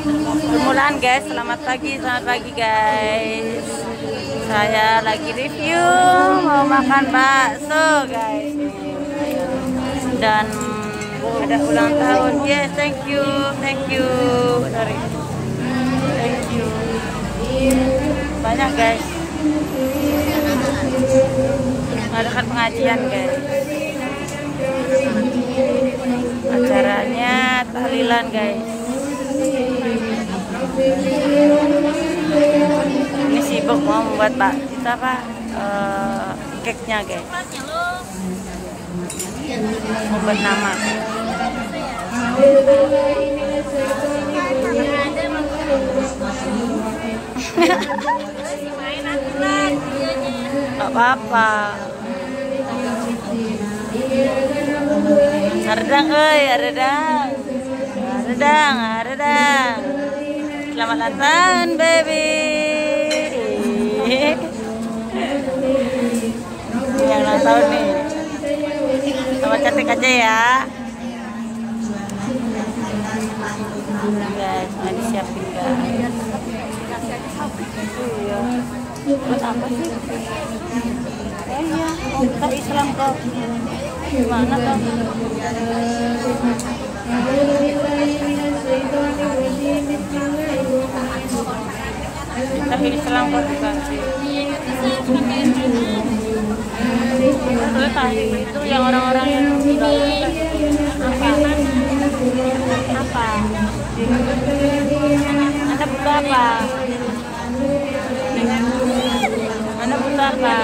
Permulaan guys, selamat pagi, selamat pagi guys. Saya lagi review mau makan bakso guys. Dan ada ulang tahun. Yes, thank you, thank you. Sorry. Thank you. Banyak guys. Mengadakan pengajian guys. Acaranya tahlilan guys. Ini sibuk mau membuat pak kita apa uh, cake-nya guys. Membuat nama. Gak apa-apa. Aredang, oi, aredang. Aredang, aredang. Selamat ulang tahun, baby. Yang ulang tahun nih. Sama cantik aja ya. Guys, mau disiapin guys. Iya. Buat apa sih? Oh iya, mau buka Islam kok. Gimana Kita bukan sih? Terus tadi itu yang orang-orang yang apa? Apa? Apa? Anda buka apa?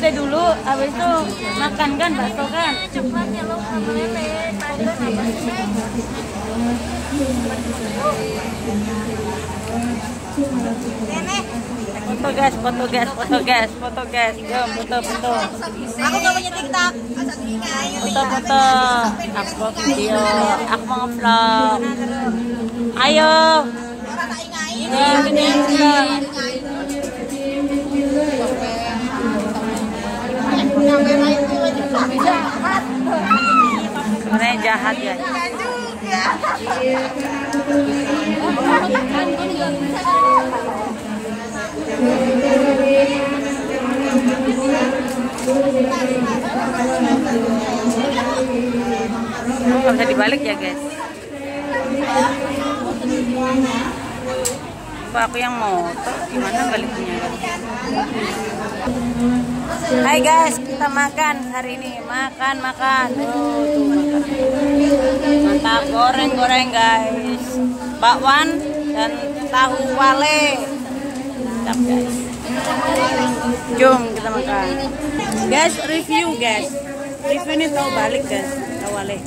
Birthday dulu, habis itu makan kan bakso kan? Coklatnya lo sama lele. Foto guys, foto guys, foto guys, foto guys, jom foto foto. Aku gak punya TikTok. Foto foto. Aku video, aku mau vlog. Ayo. Ya, gini Sebenarnya jahat ya. Nggak bisa dibalik ya guys. Apa aku yang motor? Gimana baliknya? Hai guys, kita makan hari ini. Makan, makan. Tuh makan. Mantap, goreng-goreng guys. Bakwan dan tahu wale. Mantap guys. Jom kita makan. Guys, review guys. Review ini tahu balik guys. Tahu wale.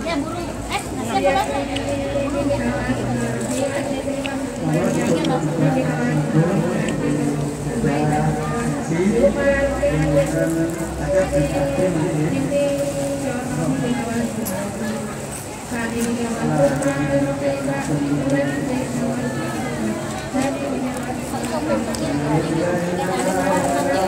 Ya burung. Eh, nasi apa? Makan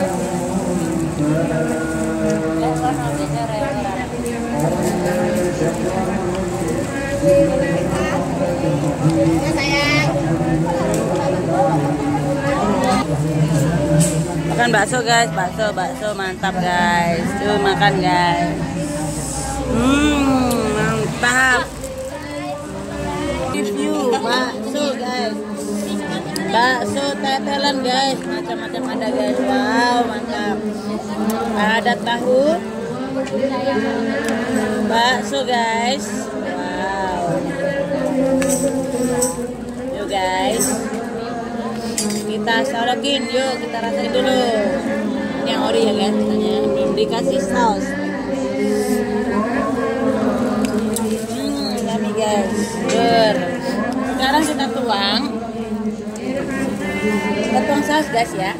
bakso guys, bakso, bakso mantap guys. Tuh makan guys. Hmm, mantap. Review bakso guys. Bakso tetelan guys, macam-macam ada guys. Wow, mantap. Ada tahu. Bakso guys. Wow. Yuk guys kita sorokin yuk kita rasain dulu ori ya guys katanya belum dikasih saus. Hmm yummy guys. Ber. sekarang kita tuang. Kita tuang saus guys ya.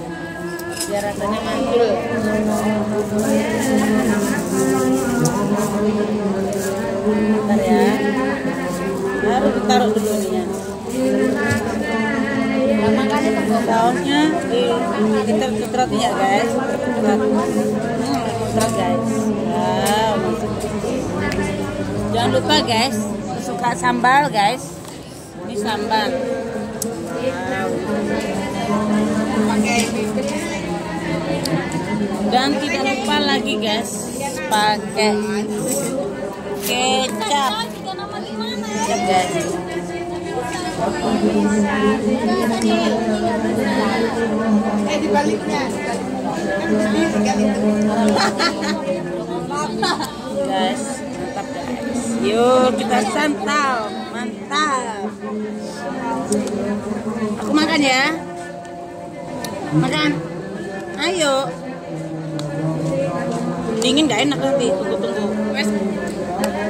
Biar rasanya mantul. Bentar ya. Baru ditaruh dulu nih ya tahunnya eh, kita ketrot ya guys. Ketrot hmm, guys. Wow. jangan lupa guys suka sambal guys. Ini sambal. Wow. dan tidak lupa lagi guys pakai kecap. Kecap guys. Eh. Guys, mantap guys. Yuk kita santap, mantap. Aku makan ya. Makan. Ayo. Dingin gak enak nanti. Wes,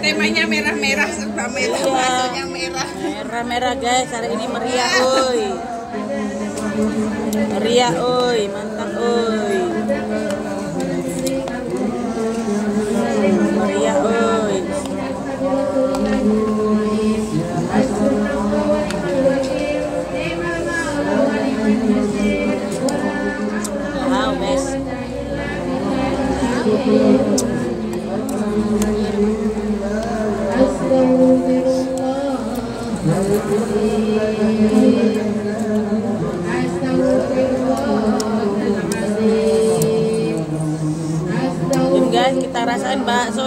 temanya merah-merah serba merah, Iya. baksonya merah. Merah merah guys. Hari ini meriah, oi. Meriah, oi. Mantap, oi.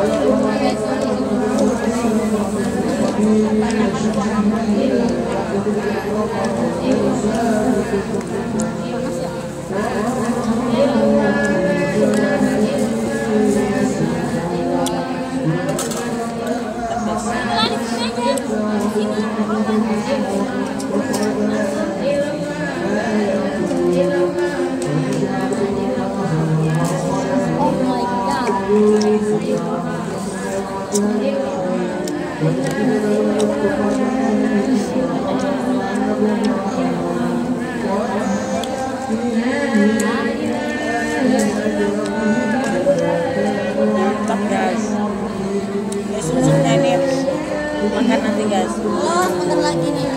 Oh makan nanti guys. Oh, makan lagi nih.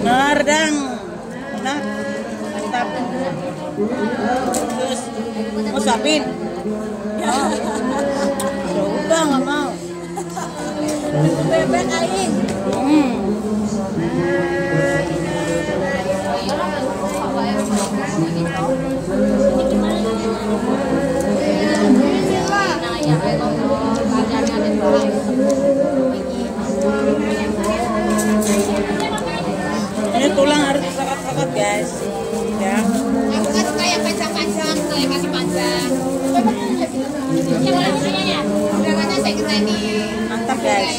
Nardang. Nah, mantap. Terus mau suapin? Ya. Udah nggak mau. Bebek aing. Hmm. Nah, ya, guys. Ya. Aku kan suka yang panjang-panjang, tuh yang masih panjang. Mana ya? Udah mana saya kita ini. Mantap guys.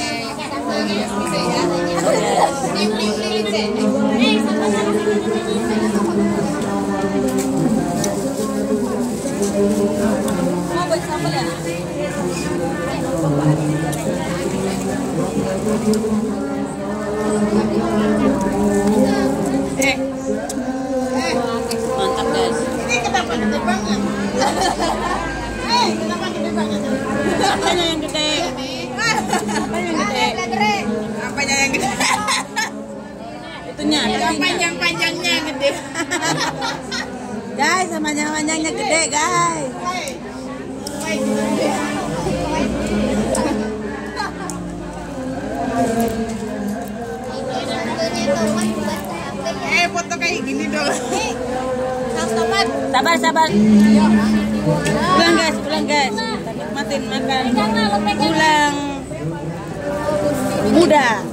Mau buat sambal ya Mantap guys. ini kenapa gede banget? Eh, kenapa gede banget? Apanya yang gede? Apanya yang gede? Apanya yang gede? Itunya. Yang dagingnya. panjang-panjangnya gede. Guys, sama panjangnya gede guys. Eh, foto kayak gini dong. Sabar, sabar. Pulang guys, pulang guys. Kita nikmatin makan. Pulang muda.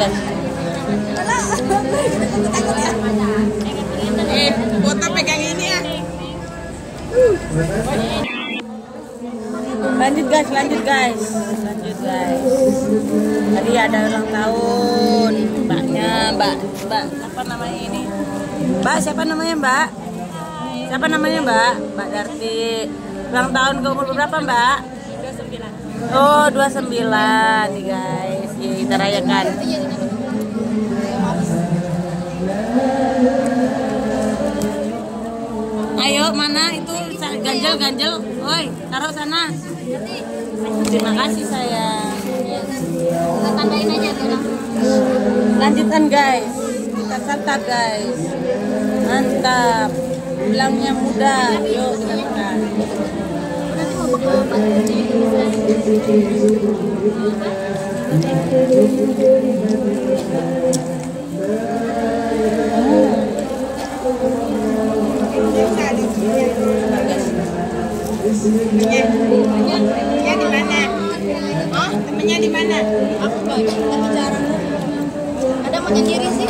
Guys. Eh, foto pegang ini ya. Lanjut guys, lanjut guys. Lanjut guys. Tadi ada ulang tahun. Mbaknya, Mbak, Mbak apa namanya ini? Mbak siapa namanya Mbak? Siapa namanya Mbak? Mbak Darti. Ulang tahun ke umur berapa Mbak? 29. Oh 29 nih guys. Iya kita rayakan. Ayo mana itu ganjel ganjel, woi taruh sana. Terima kasih sayang. Kita tambahin aja. Lanjutan guys, kita santap guys. Mantap. Bilangnya mudah, yuk kita makan. Nanti mau Temennya, temennya di mana? Oh, temennya di mana? Aku banyak tapi jarang. Ada mau nyendiri sih.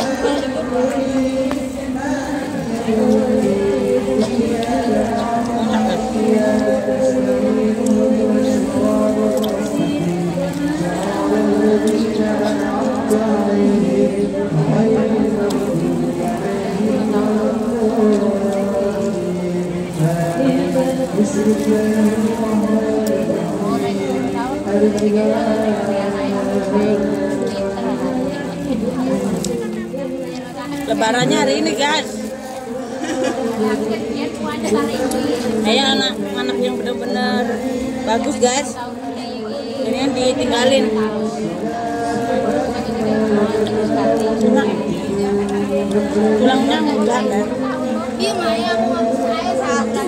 Lebarannya hari ini guys. Ayo anak anak yang benar-benar bagus guys. Ini yang ditinggalin. Tulangnya mudah kan. Iya, Maya, mau saya satu.